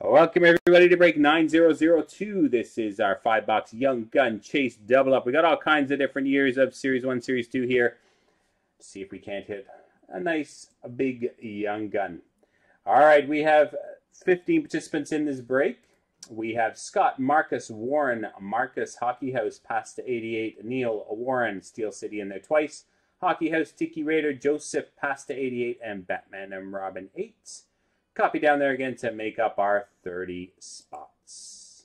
Welcome everybody to break 9002. This is our five box Young Gun Chase double up. We got all kinds of different years of Series 1, Series 2 here. See if we can't hit a nice, a big Young Gun. All right, we have 15 participants in this break. We have Scott, Marcus, Warren, Marcus, Hockey House, Pasta 88, Neil, Warren, Steel City in there twice, Hockey House, Tiki Raider, Joseph, Pasta 88, and Batman and Robin 8. Copy down there again to make up our 30 spots.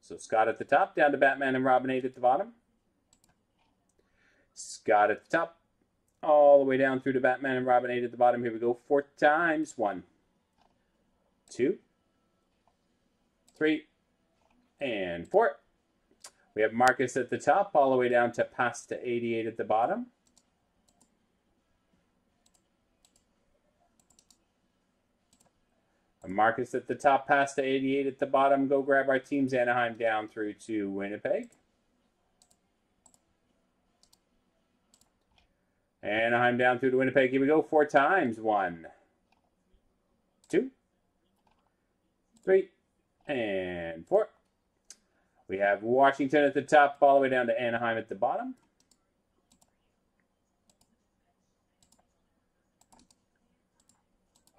So Scott at the top, down to Batman and Robin 8 at the bottom. Scott at the top, all the way down through to Batman and Robin 8 at the bottom. Here we go, four times. One, two, three, and four. We have Marcus at the top, all the way down to Pasta 88 at the bottom. Marcus at the top, Pasta 88 at the bottom. Go grab our teams, Anaheim down through to Winnipeg. Anaheim down through to Winnipeg. Here we go, four times. One, two, three, and four. We have Washington at the top, all the way down to Anaheim at the bottom.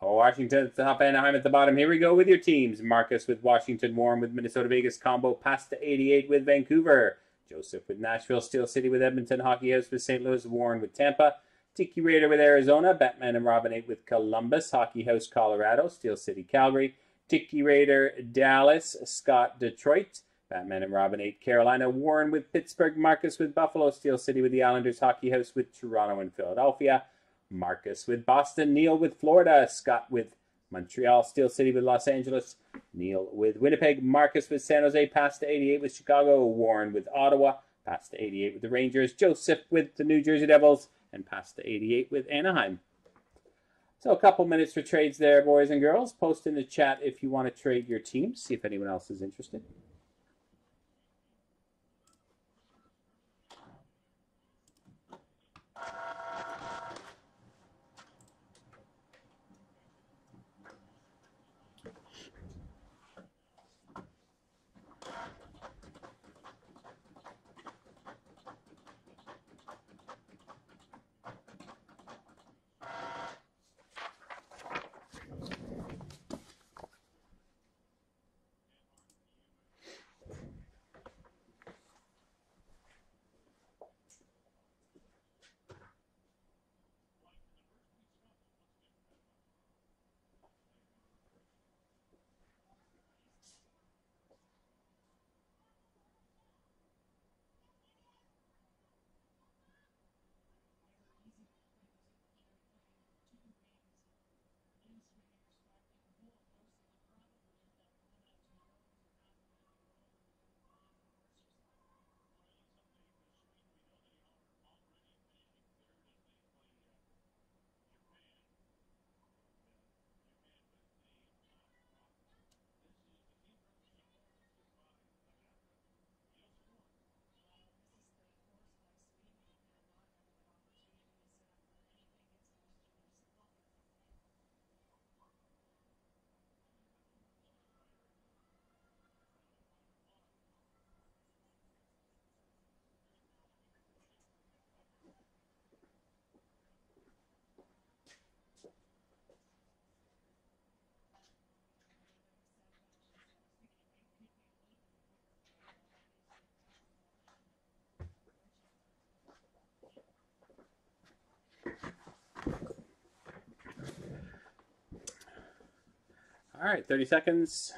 Washington at the top, Anaheim at the bottom. Here we go with your teams. Marcus with Washington, Warren with Minnesota Vegas combo, Pasta 88 with Vancouver. Joseph with Nashville, Steel City with Edmonton, Hockey House with St. Louis, Warren with Tampa, Tiki Raider with Arizona, Batman and Robin 8 with Columbus, Hockey House Colorado, Steel City Calgary, Tiki Raider Dallas, Scott Detroit, Batman and Robin 8, Carolina. Warren with Pittsburgh. Marcus with Buffalo. Steel City with the Islanders. Hockey House with Toronto and Philadelphia. Marcus with Boston. Neil with Florida. Scott with Montreal. Steel City with Los Angeles. Neil with Winnipeg. Marcus with San Jose. Pasta 88 with Chicago. Warren with Ottawa. Pasta 88 with the Rangers. Joseph with the New Jersey Devils. And Pasta 88 with Anaheim. So a couple minutes for trades there, boys and girls. Post in the chat if you want to trade your teams. See if anyone else is interested. All right, 30 seconds.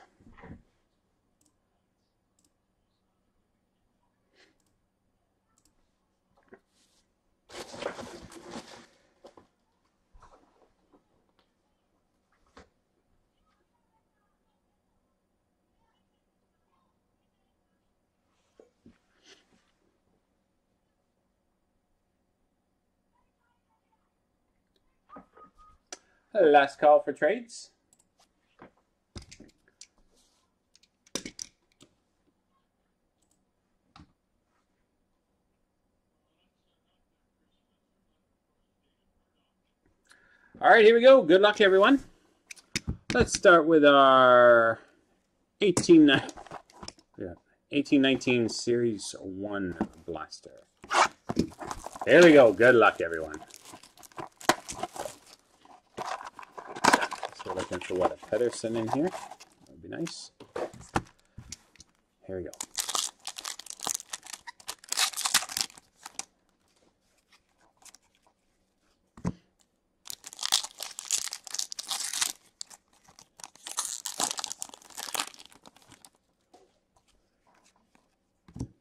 Last call for trades. All right, here we go. Good luck, everyone. Let's start with our 18, yeah, 1819 Series 1 blaster. There we go. Good luck, everyone. So looking for what a Pettersson in here. That would be nice. Here we go.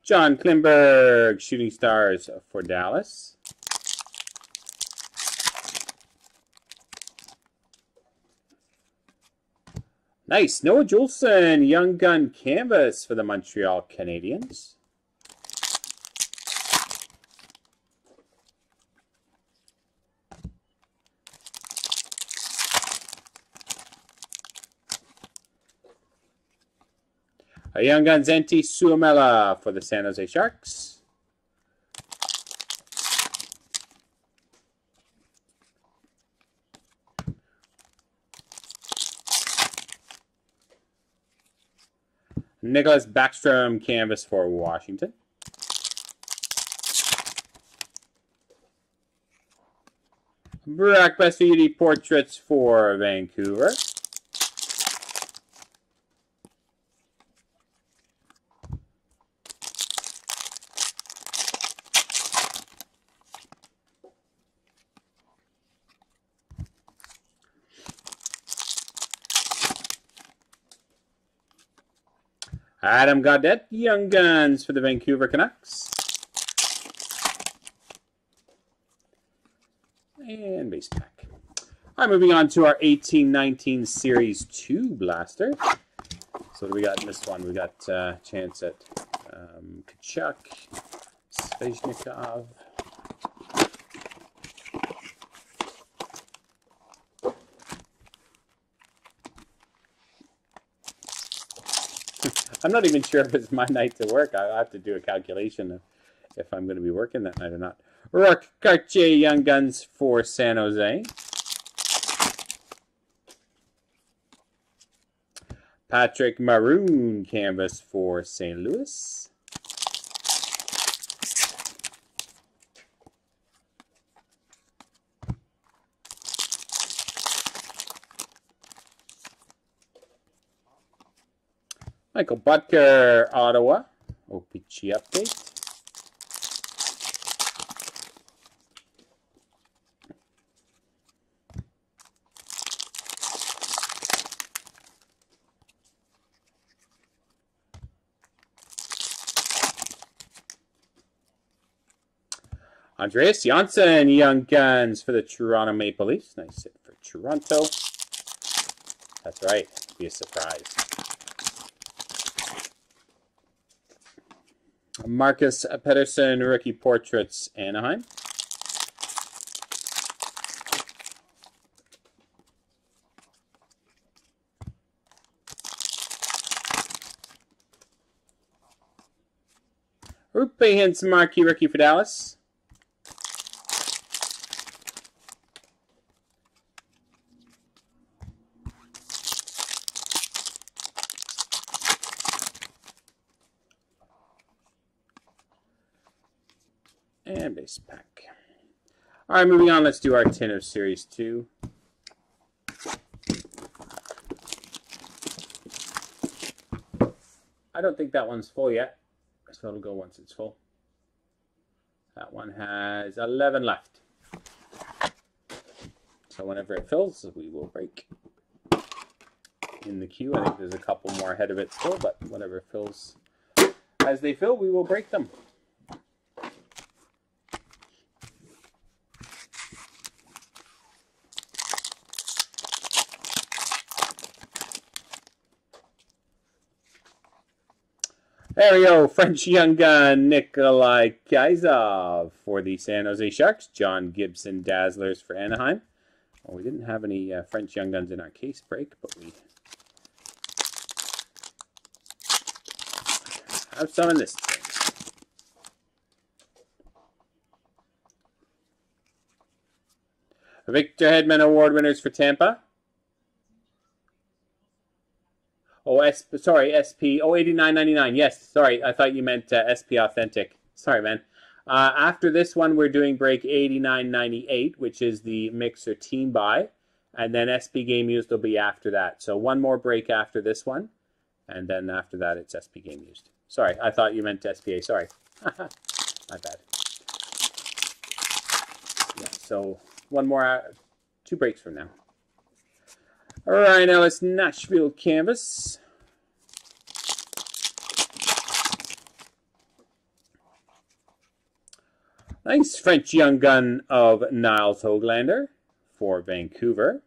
John Klingberg, Shooting Stars for Dallas. Nice. Noah Juulsen, Young Gun Canvas for the Montreal Canadiens. Young Antti Suomela for the San Jose Sharks. Nicholas Backstrom canvas for Washington. Brock Boeser portraits for Vancouver. Adam Gaudette, Young Guns for the Vancouver Canucks. And base pack. All right, moving on to our 1819 Series 2 blaster. So what do we got in this one? We got uh, chance at um, Tkachuk, Svechnikov, I'm not even sure if it's my night to work. I have to do a calculation if I'm going to be working that night or not. Rourke Chartier Young Guns for San Jose. Patrick Maroon Canvas for St. Louis. Mikkel Boedker, Ottawa. OPG update. Andreas Johnsson, Young Guns for the Toronto Maple Leafs. Nice hit for Toronto. That's right. Be a surprise. Marcus Pettersson, rookie portraits, Anaheim. Roope Hintz, marquee rookie for Dallas. And base pack. All right, moving on, let's do our tin of Series 2. I don't think that one's full yet, so it'll go once it's full. That one has 11 left. So whenever it fills, we will break in the queue. I think there's a couple more ahead of it still, but whenever it fills as they fill, we will break them. There we go. French young gun Nikolai Knyzhov for the San Jose Sharks. John Gibson Dazzlers for Anaheim. Well, we didn't have any uh, French young guns in our case break, but we have some in this. Victor Hedman Award winners for Tampa. Oh, S, sorry, SP. Oh, 89.99. Yes, sorry. I thought you meant uh, SP Authentic. Sorry, man. Uh, after this one, we're doing break 89.98, which is the mixer team buy. And then SP Game Used will be after that. So one more break after this one. And then after that, it's SP Game Used. Sorry, I thought you meant SPA. Sorry. My bad. Yeah, so one more, uh, two breaks from now. All right, now it's Nashville Canvas. Nice French Young Gun of Nils Hoglander for Vancouver.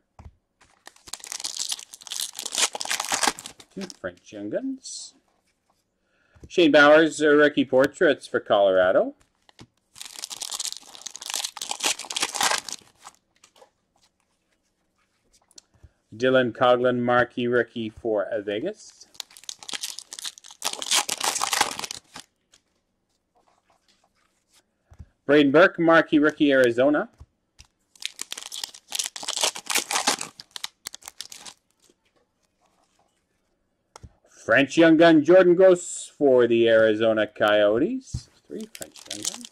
Two French Young Guns. Shane Bowers, uh, rookie portraits for Colorado. Dylan Coghlan, marquee rookie for Vegas. Brayden Burke, marquee rookie, Arizona. French Young Gun, Jordan Gross for the Arizona Coyotes. Three French Young Guns.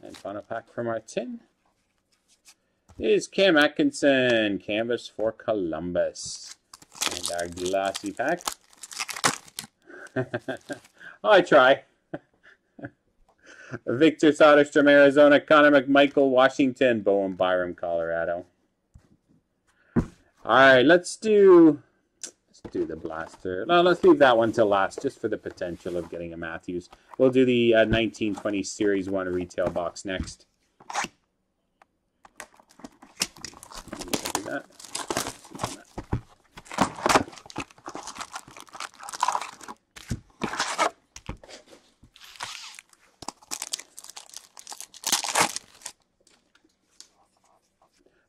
And final pack from our tin is Cam Atkinson, canvas for Columbus. And our glossy pack. I try. Victor Soderstrom, Arizona. Connor McMichael, Washington. Bowen Byram, Colorado. All right, let's do let's do the blaster. No, let's leave that one till last, just for the potential of getting a Matthews. We'll do the uh, 1920 Series One retail box next. that.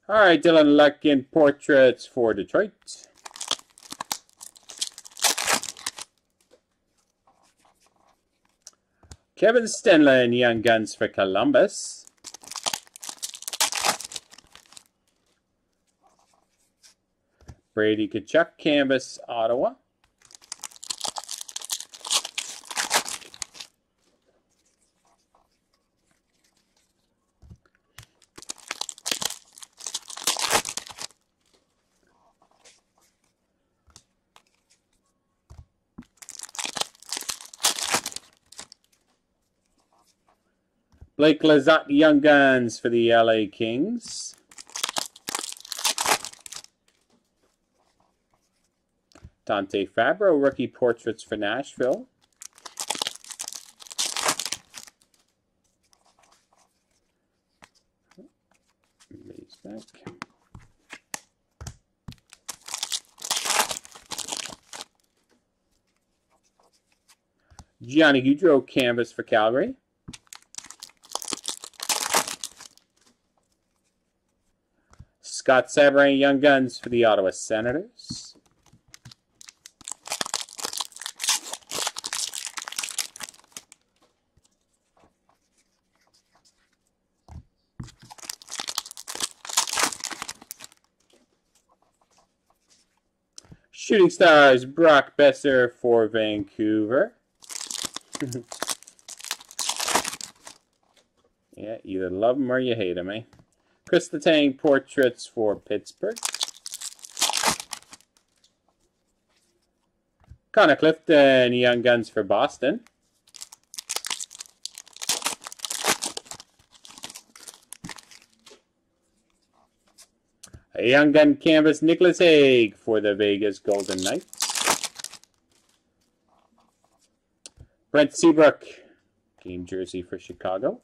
All right, Dylan Larkin portraits for Detroit. Kevin Stenlund, Young Guns for Columbus. Brady Tkachuk, Canvas, Ottawa. Blake Lizotte, Young Guns for the LA Kings. Dante Fabbro, rookie portraits for Nashville. back. Johnny Gaudreau canvas for Calgary. Scott Sabourin Young Guns for the Ottawa Senators. Shooting Stars, Brock Boeser for Vancouver. yeah, either love him or you hate him, eh? Chris Letang, Portraits for Pittsburgh. Connor Clifton, Young Guns for Boston. A Young Gun Canvas Nicolas Hague for the Vegas Golden Knights. Brent Seabrook, game jersey for Chicago.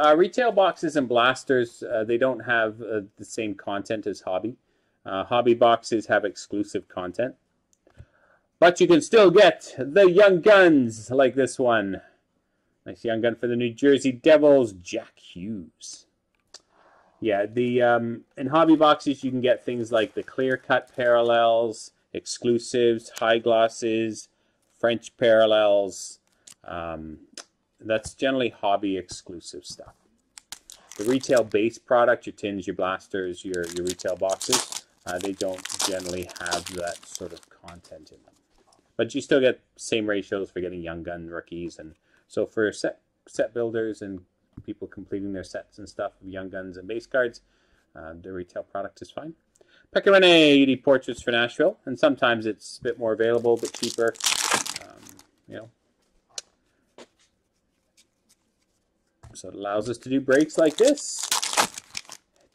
Uh, retail boxes and blasters, uh, they don't have uh, the same content as hobby. Uh, hobby boxes have exclusive content. But you can still get the Young Guns like this one. Nice Young Gun for the New Jersey Devils, Jack Hughes. Yeah, the um, in hobby boxes you can get things like the clear cut parallels, exclusives, high glosses, French parallels. Um, that's generally hobby exclusive stuff. The retail base product, your tins, your blasters, your, your retail boxes, uh, they don't generally have that sort of content in them. But you still get same ratios for getting young gun rookies. And so for set, set builders and people completing their sets and stuff of young guns and base cards, uh, the retail product is fine. Pekka Rinne UD portraits for Nashville, and sometimes it's a bit more available, a bit cheaper. Um, you know, so it allows us to do breaks like this.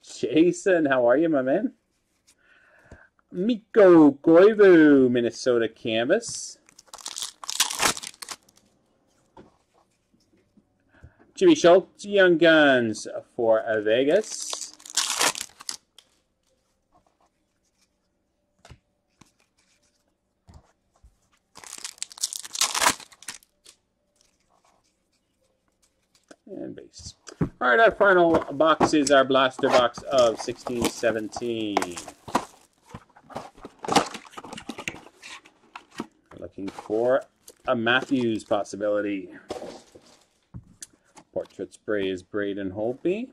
Jason, how are you, my man? Mikko Koivu, Minnesota Canvas. Jimmy Schuldt, Young Guns for Vegas. And base. All right, our final box is our blaster box of 1617. Looking for a Matthews possibility. Portrait spray is Braden Holtby.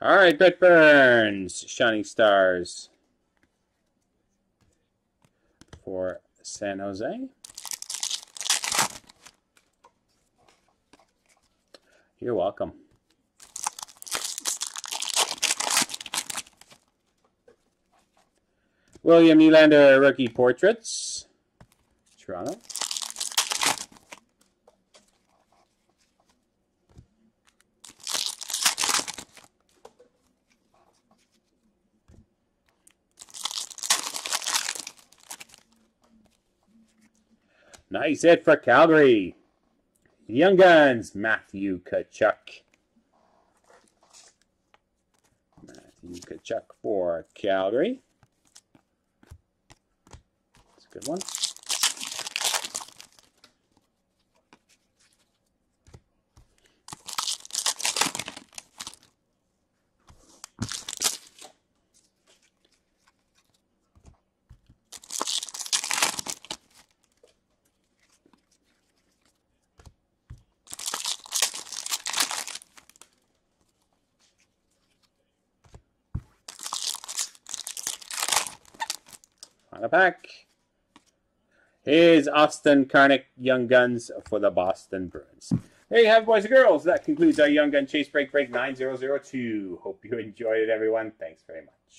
All right, Brent Burns, Shining Stars for San Jose. You're welcome. William Nylander rookie portraits. Toronto. Nice hit for Calgary. Young Guns, Matthew Tkachuk. Matthew Tkachuk for Calgary. That's a good one. A pack. Here's Austin Czarnik Young Guns for the Boston Bruins. There you have boys and girls. That concludes our Young Gun Chase Break Break 9002. Hope you enjoyed it, everyone. Thanks very much.